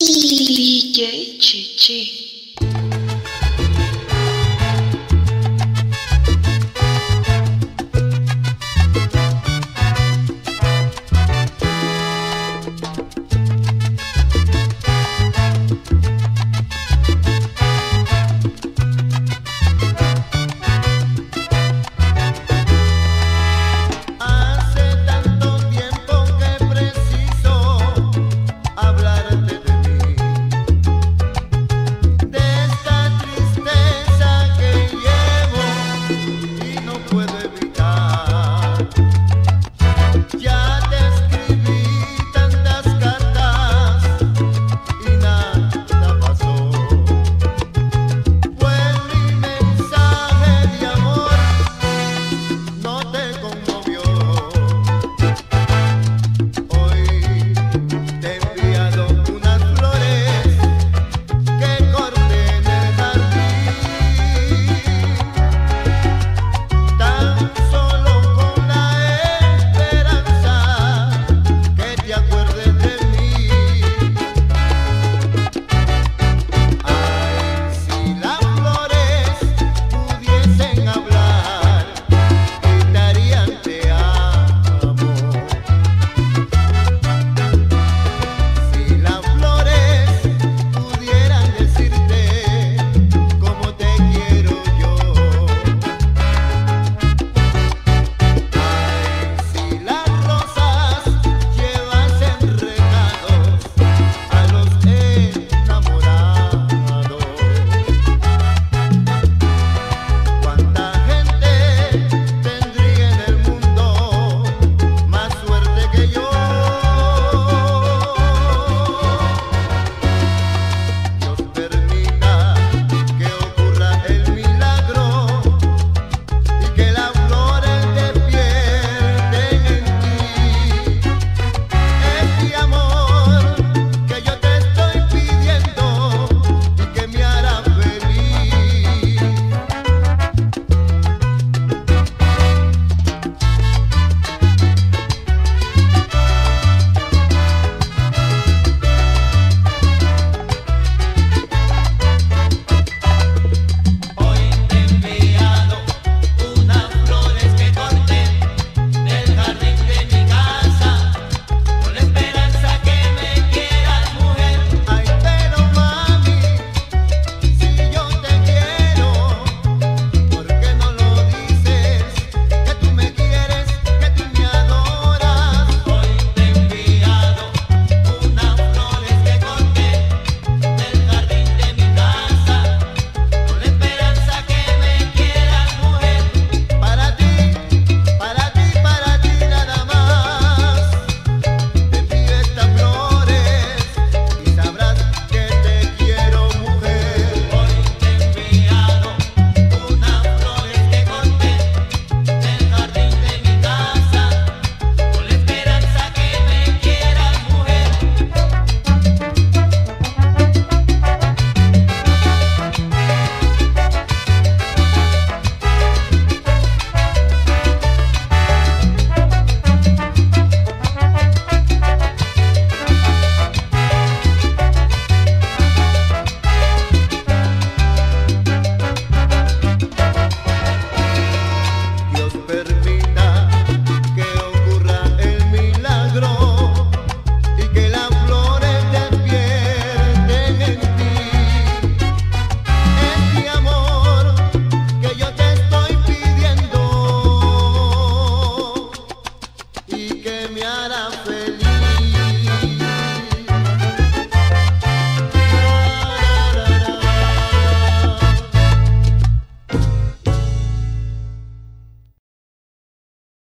DJ Chichi.